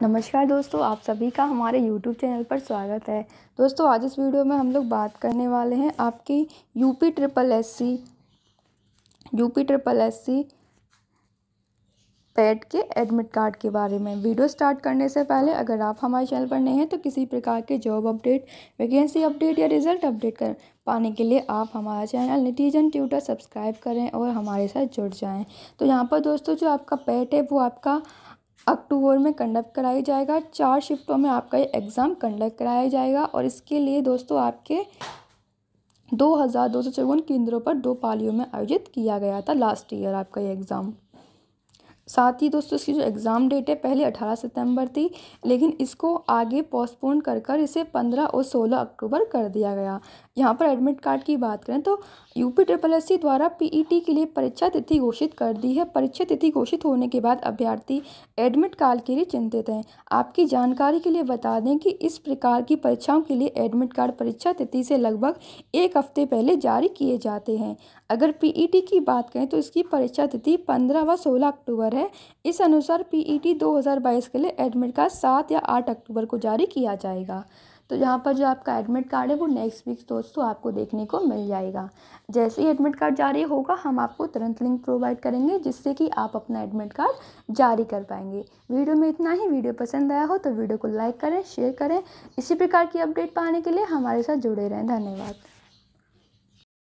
नमस्कार दोस्तों, आप सभी का हमारे यूट्यूब चैनल पर स्वागत है। दोस्तों, आज इस वीडियो में हम लोग बात करने वाले हैं आपकी UP triple S C, UP triple S C PET के एडमिट कार्ड के बारे में। वीडियो स्टार्ट करने से पहले अगर आप हमारे चैनल पर नए हैं तो किसी प्रकार के जॉब अपडेट, वैकेंसी अपडेट या रिज़ल्ट अपडेट कर पाने के लिए आप हमारा चैनल निटीजन ट्यूटर सब्सक्राइब करें और हमारे साथ जुड़ जाएँ। तो यहाँ पर दोस्तों, जो आपका पैड है, वो आपका अक्टूबर में कंडक्ट कराया जाएगा। चार शिफ्टों में आपका ये एग्ज़ाम कंडक्ट कराया जाएगा और इसके लिए दोस्तों आपके दो हज़ार दो सौ चौवन केंद्रों पर दो पालियों में आयोजित किया गया था लास्ट ईयर आपका ये एग्ज़ाम साथ ही दोस्तों, इसकी जो एग्ज़ाम डेट है, पहले अठारह सितंबर थी, लेकिन इसको आगे पोस्टपोन कर कर इसे पंद्रह और सोलह अक्टूबर कर दिया गया। यहाँ पर एडमिट कार्ड की बात करें तो यूपी ट्रिपल एस सी द्वारा पीईटी के लिए परीक्षा तिथि घोषित कर दी है। परीक्षा तिथि घोषित होने के बाद अभ्यर्थी एडमिट कार्ड के लिए चिंतित हैं। आपकी जानकारी के लिए बता दें कि इस प्रकार की परीक्षाओं के लिए एडमिट कार्ड परीक्षा तिथि से लगभग एक हफ़्ते पहले जारी किए जाते हैं। अगर पीईटी की बात करें तो इसकी परीक्षा तिथि पंद्रह व सोलह अक्टूबर है। इस अनुसार पीईटी 2022 के लिए एडमिट कार्ड सात या आठ अक्टूबर को जारी किया जाएगा। तो यहाँ पर जो आपका एडमिट कार्ड है, वो नेक्स्ट वीक दोस्तों आपको देखने को मिल जाएगा। जैसे ही एडमिट कार्ड जारी होगा, हम आपको तुरंत लिंक प्रोवाइड करेंगे, जिससे कि आप अपना एडमिट कार्ड जारी कर पाएँगे। वीडियो में इतना ही। वीडियो पसंद आया हो तो वीडियो को लाइक करें शेयर करें। इसी प्रकार की अपडेट पाने के लिए हमारे साथ जुड़े रहें। धन्यवाद।